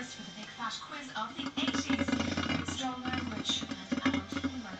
first for the Big Fat Quiz of the 80s. Strong language and Alan Fullman.